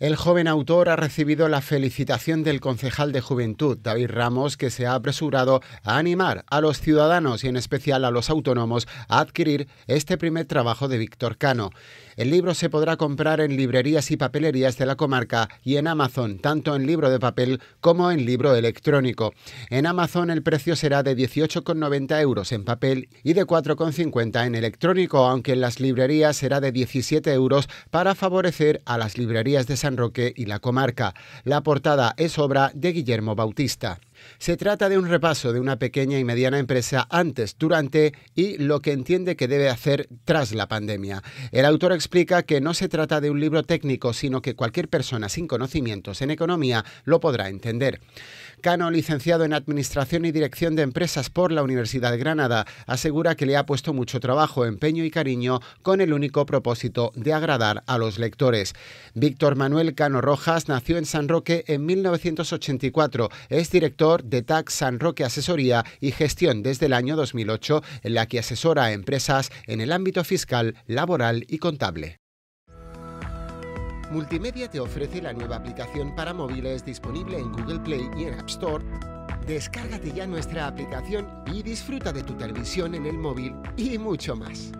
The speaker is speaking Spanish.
El joven autor ha recibido la felicitación del concejal de Juventud, David Ramos, que se ha apresurado a animar a los ciudadanos y en especial a los autónomos a adquirir este primer trabajo de Víctor Cano. El libro se podrá comprar en librerías y papelerías de la comarca y en Amazon, tanto en libro de papel como en libro electrónico. En Amazon el precio será de 18,90 euros en papel y de 4,50 en electrónico, aunque en las librerías será de 17 euros para favorecer a las librerías de Roque y la comarca. La portada es obra de Guillermo Bautista. Se trata de un repaso de una pequeña y mediana empresa antes, durante y lo que entiende que debe hacer tras la pandemia. El autor explica que no se trata de un libro técnico, sino que cualquier persona sin conocimientos en economía lo podrá entender. Cano, licenciado en Administración y Dirección de Empresas por la Universidad de Granada, asegura que le ha puesto mucho trabajo, empeño y cariño con el único propósito de agradar a los lectores. Víctor Manuel Cano Rojas nació en San Roque en 1984. Es director de San Roque Asesoría y Gestión desde el año 2008, en la que asesora a empresas en el ámbito fiscal, laboral y contable. Multimedia te ofrece la nueva aplicación para móviles disponible en Google Play y en App Store. Descárgate ya nuestra aplicación y disfruta de tu televisión en el móvil y mucho más.